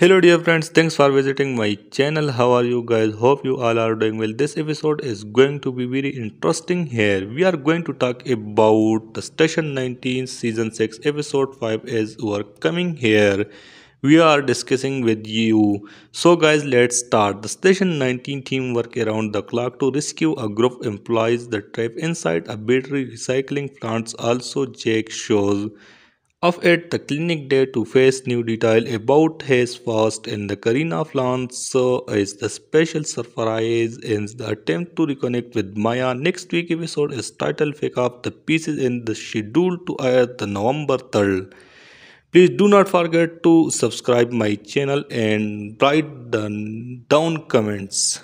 Hello dear friends, thanks for visiting my channel. How are you guys? Hope you all are doing well. This episode is going to be very interesting here. We are going to talk about the Station 19 season 6 episode 5 is are coming here. We are discussing with you. So guys, let's start. The Station 19 team work around the clock to rescue a group of employees that trap inside a battery recycling plant. Also Jake shows of at the clinic day to face new detail about his past in the Carina plants so is the special surprise in the attempt to reconnect with Maya. Next week episode is titled Pick Up the Pieces in the schedule to air the November 3rd. Please do not forget to subscribe my channel and write the down comments.